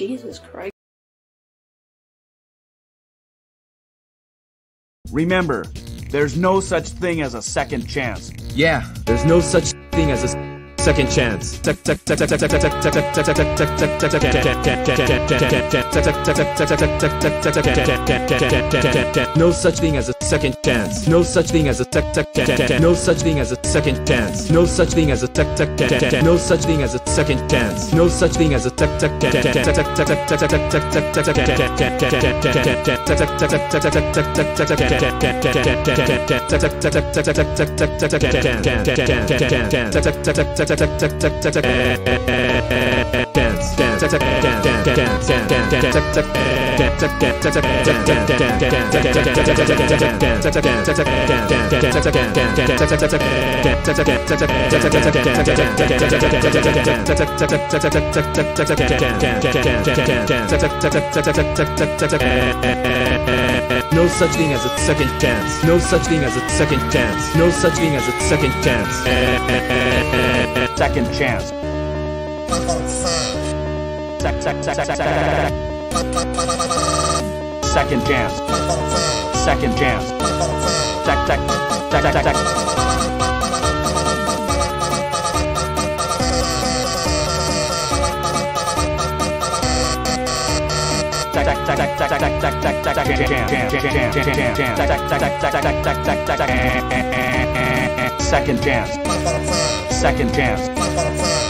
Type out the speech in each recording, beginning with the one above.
Jesus Christ. Remember, there's no such thing as a second chance. Yeah, there's no such thing as a second chance. No such thing as a second chance. No such thing as a no such thing as a second chance. No such thing as a no such thing as a second chance. No such thing as a tech tech tech tech tech tech no such thing as a second chance. No such thing as a second chance. No such thing as a second chance. Second chance. Second. Second chance. Sec- sec- sec- sec- sec- Second chance. Second chance.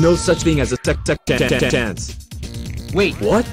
No such thing as a chance. Wait, What?